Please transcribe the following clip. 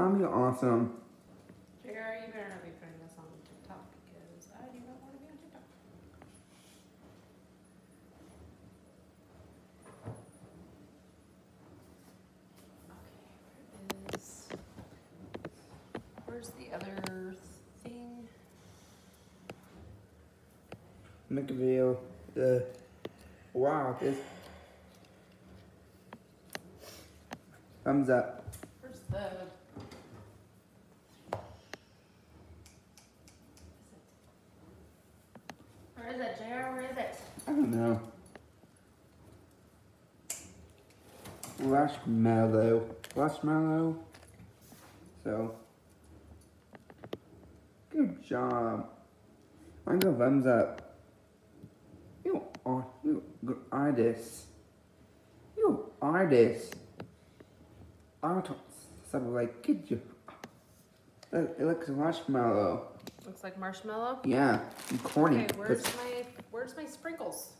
That'd be awesome. JR, you better not be putting this on TikTok because I do not want to be on TikTok. Okay, where is, where's the other thing? Make a video. The wow, this thumbs up. Where's the? Where is it, JR? Where is it? I don't know. Marshmallow. Marshmallow. So, good job. I go thumbs up. You are you good artist. You artist. Art something like good job. Look, It looks marshmallow. Looks like marshmallow. Yeah, corny. Okay, where's 'cause my where's my sprinkles?